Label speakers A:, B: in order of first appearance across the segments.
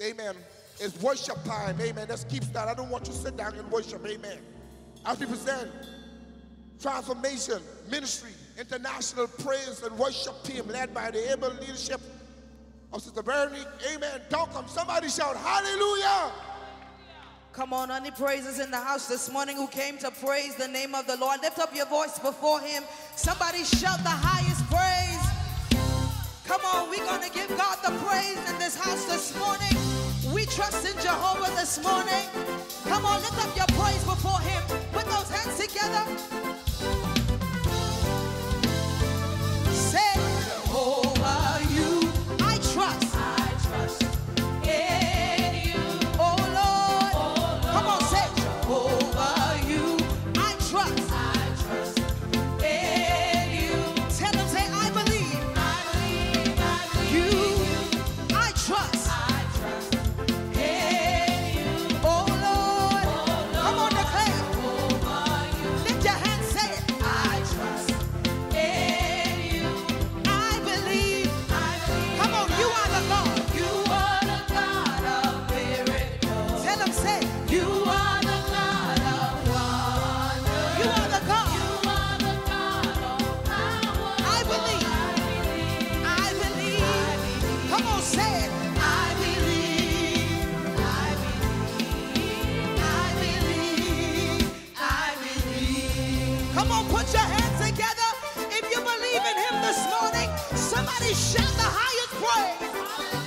A: Amen. It's worship time. Amen. Let's keep that. I don't want you to sit down and worship. Amen. As we present transformation, ministry, international praise and worship team led by the able leadership of Sister Veronique. Amen. Don't come. Somebody shout hallelujah.
B: Come on, any praises in the house this morning who came to praise the name of the Lord. Lift up your voice before him. Somebody shout the highest praise. Come on, we're going to give God the praise in this house this morning. We trust in Jehovah this morning. Come on, lift up your praise before Him. Put those hands together. Put your hands together if you believe in him this morning. Somebody shout the highest praise.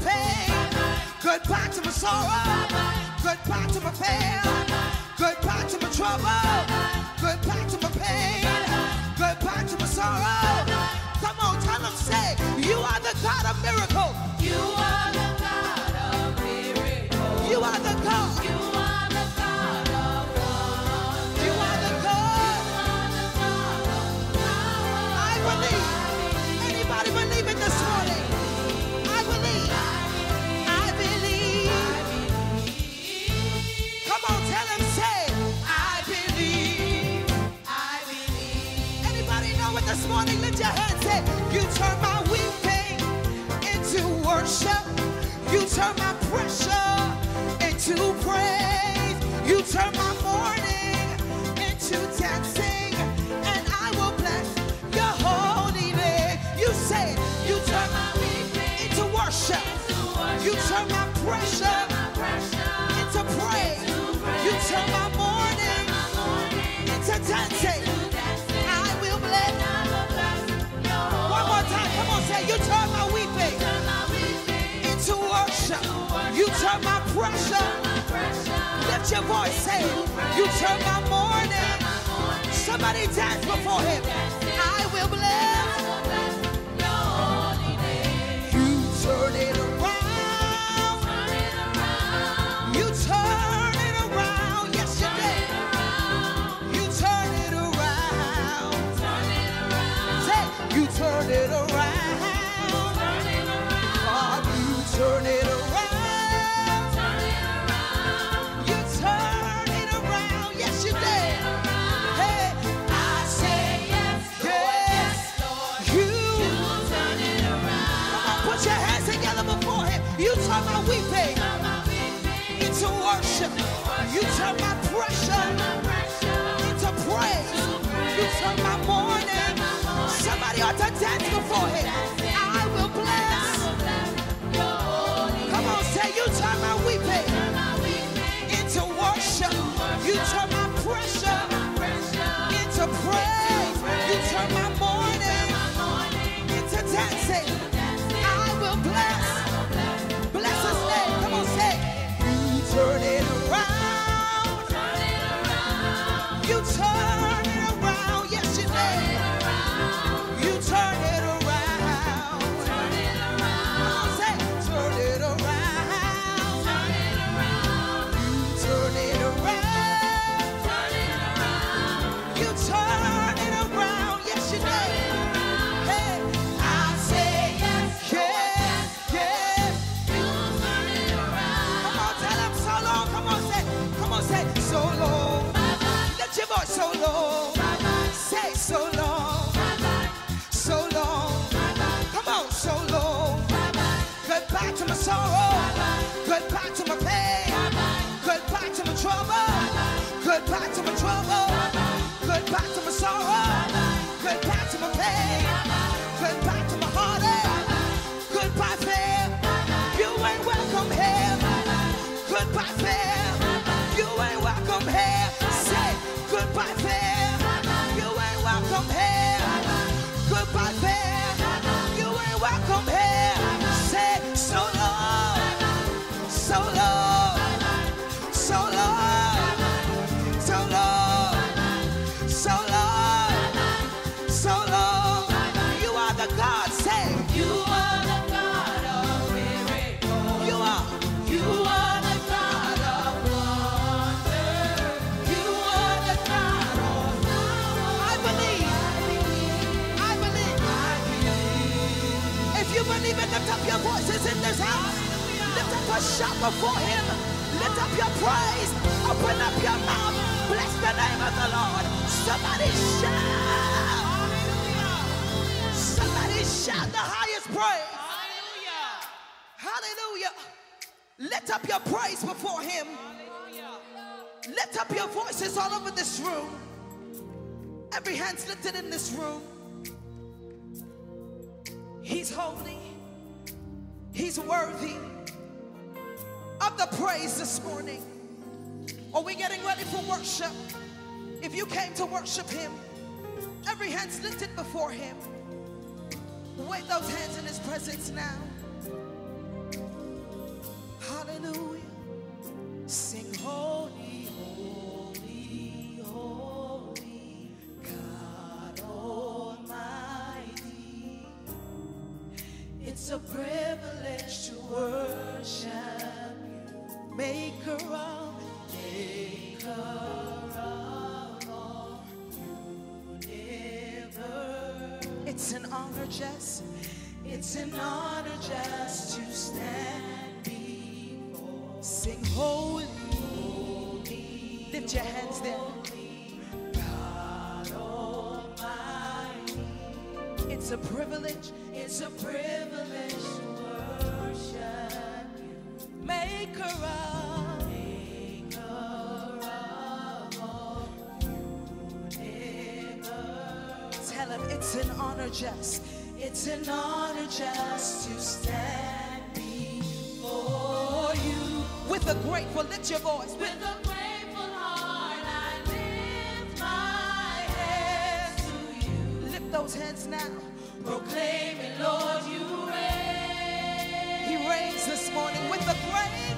B: pain.
C: Goodbye to my sorrow.
B: Goodbye
C: to my pain.
B: Goodbye to my trouble. Goodbye to my pain. Goodbye to my sorrow. Come on, tell them, say, you are the God of miracles.
C: You are
B: turn my pressure into praise. You turn my mourning into dancing. And I will bless your holy name. You say. You turn my weeping into worship. You turn my pressure turn my pressure. Lift your voice, say, You turn my mourning. Somebody dance before him. I will bless. You turn my my pain. Goodbye to my trouble. Goodbye to my trouble. Goodbye to my a shout before him. Lift up your praise. Open up your mouth. Bless the name of the Lord. Somebody shout. Somebody shout the highest praise. Hallelujah. Hallelujah. Lift up your praise before him. Hallelujah. Lift up your voices all over this room. Every hand's lifted in this room. He's holy. He's worthy of the praise this morning. Are we getting ready for worship? If you came to worship him, every hand's lifted before him. Wave those hands in his presence now. Hallelujah. It's an honor just, it's an honor just to stand before. Sing holy, holy lift your hands there. God Almighty.
D: It's a privilege,
B: it's a privilege.
D: honor just,
B: it's an honor just to stand before you.
D: With a grateful, lift your voice.
B: With a grateful heart, I lift my hands to you.
D: Lift those hands now.
B: Proclaiming, Lord, you reign.
D: He reigns this morning with a grateful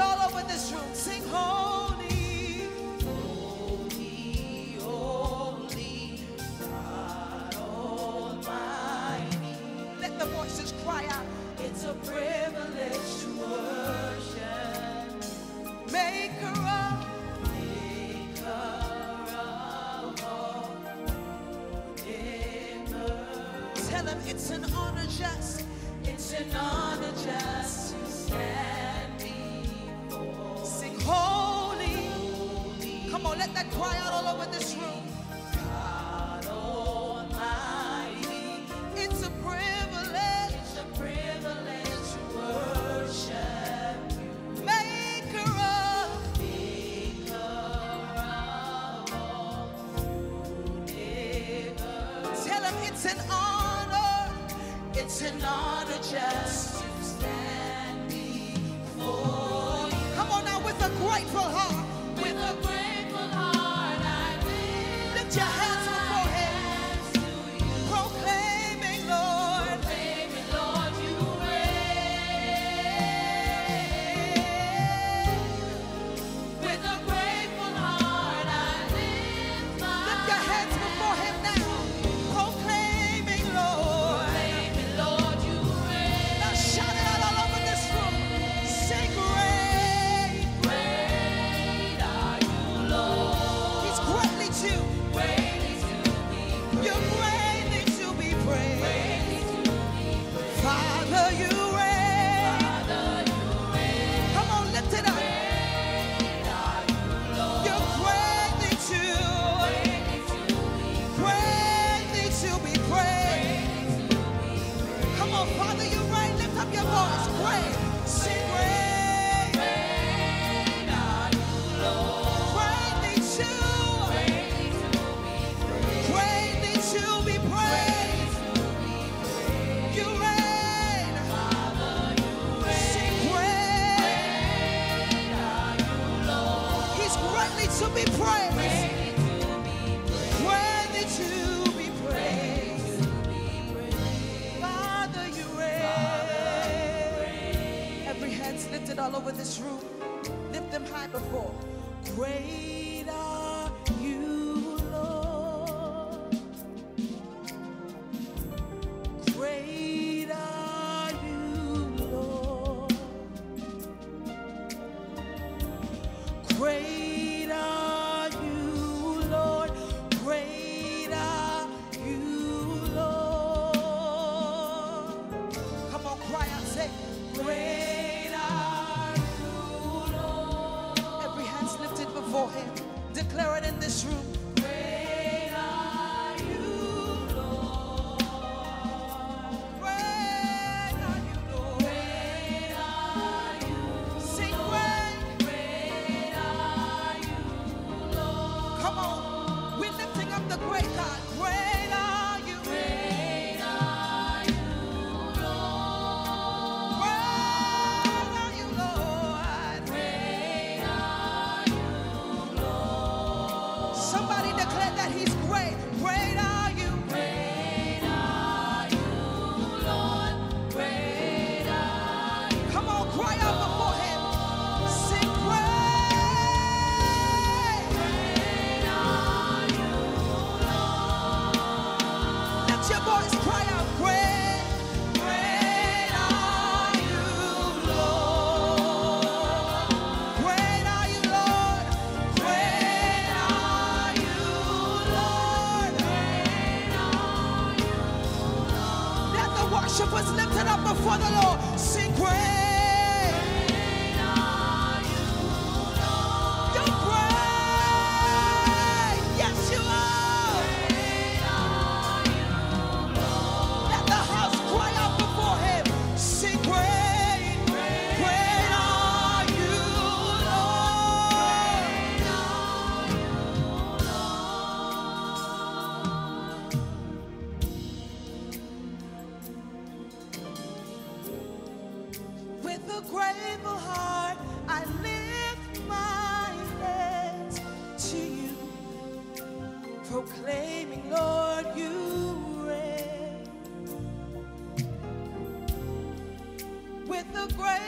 D: all over this room. Sing
B: home. delightful home.
D: Proclaiming, Lord,
B: you reign. With a grateful